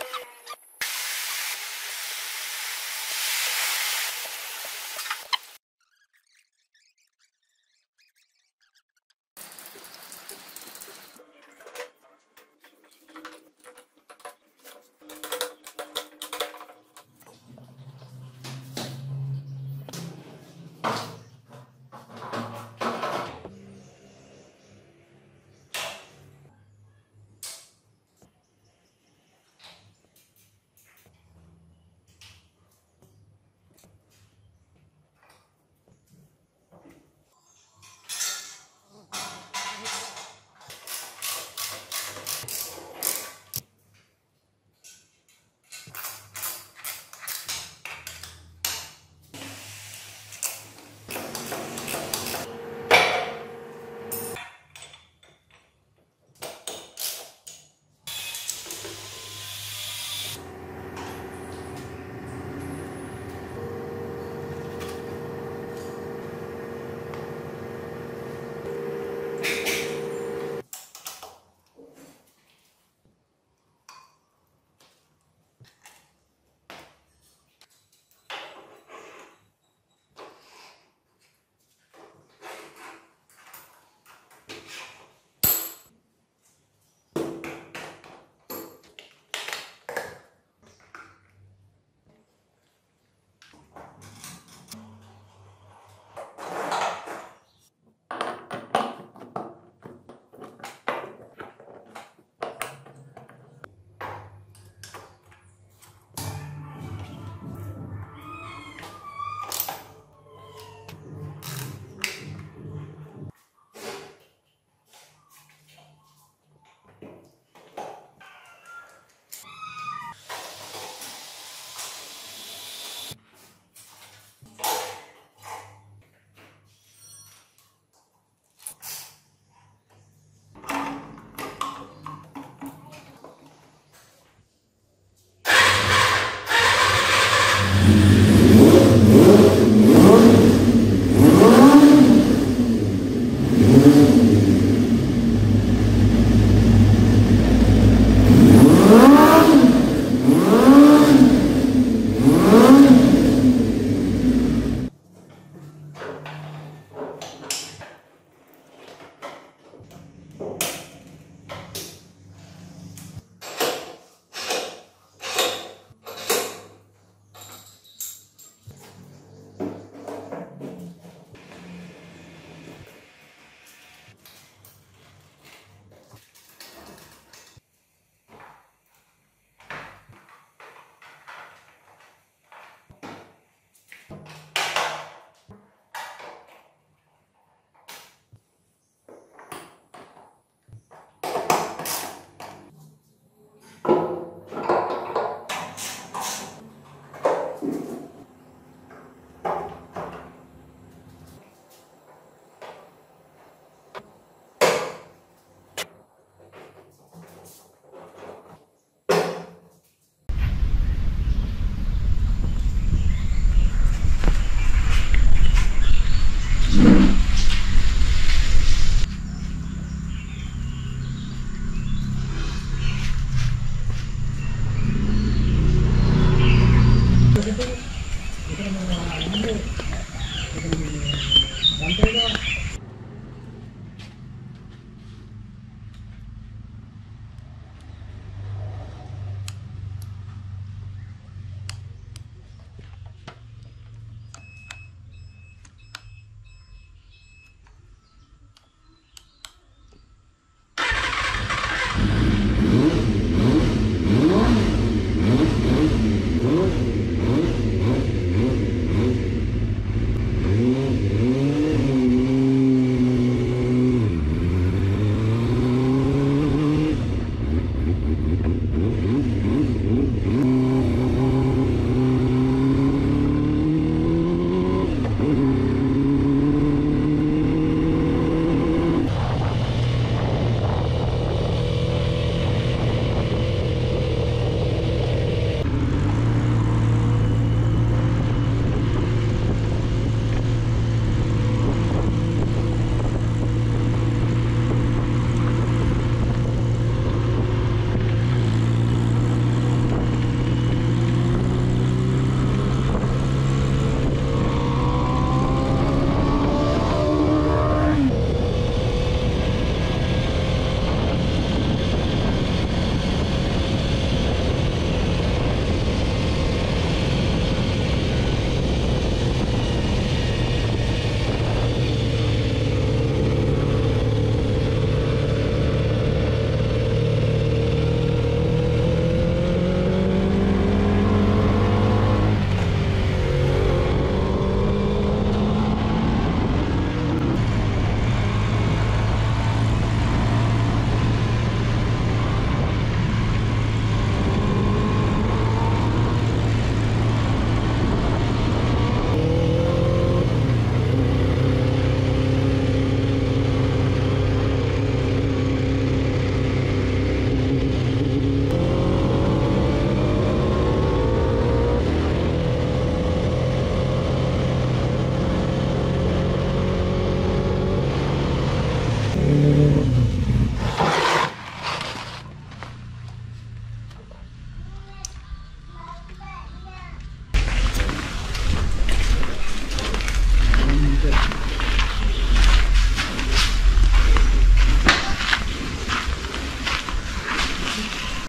you